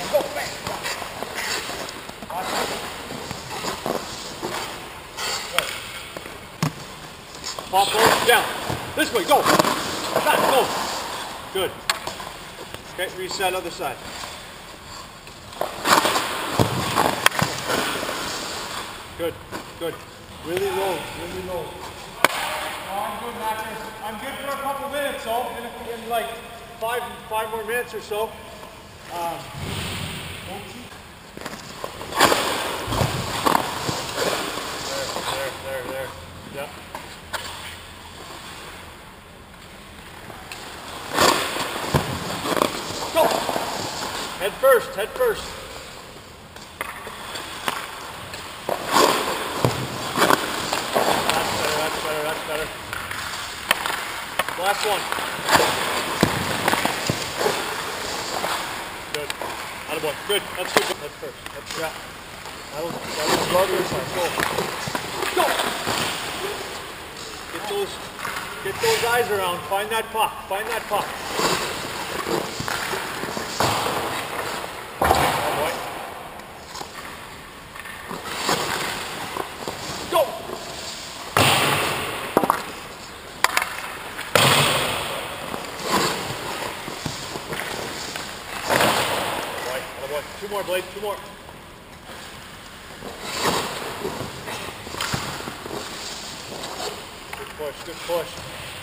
And go, bang! Watch it. Good. Pop those down. This way, go! Back, go! Good. Okay, reset other side. Good, good. Really low, really low. No, I'm good, Magnus. I'm good for a couple minutes, so in, in like five five more minutes or so. Um, Head first, head first. That's better, that's better, that's better. Last one. Good. Attaboy. Good. That's good. Head first. That's yeah. That'll, that'll go to your side. Go. Go! Get those, get those eyes around. Find that puck. Find that puck. More, Blade. Two more. Good push. Good push.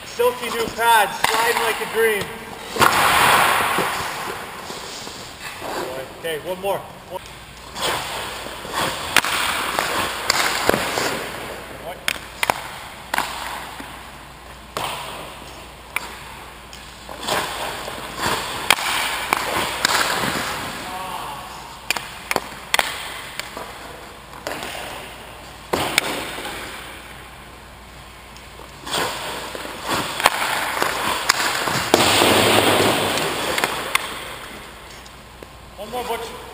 Silky new pads. Sliding like a dream. Okay, one more. One. Boy. One more, Butch.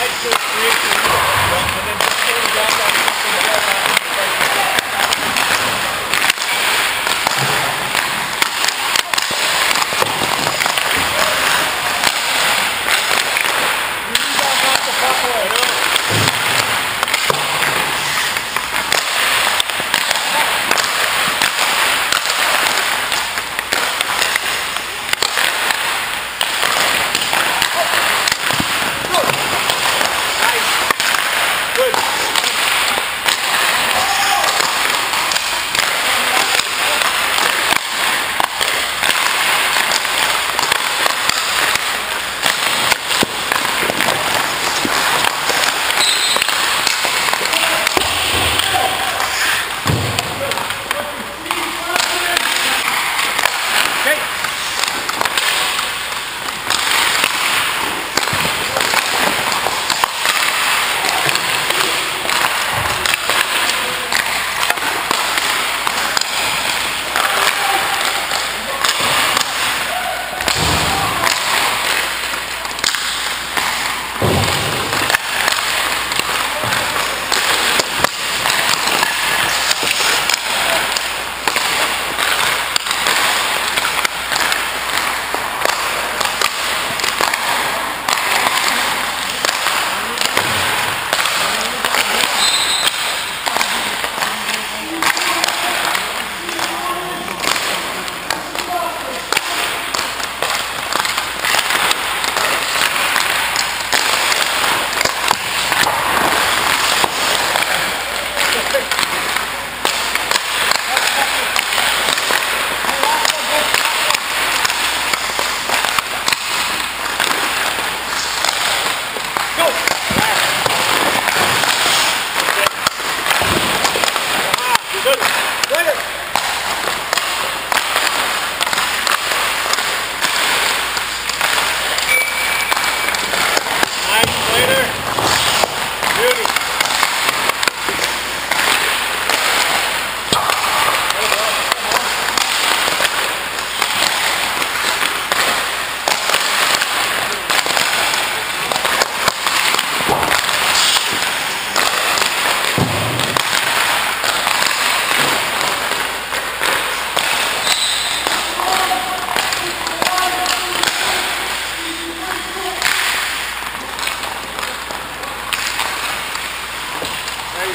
Side, so it's three and then just slowly drop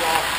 off.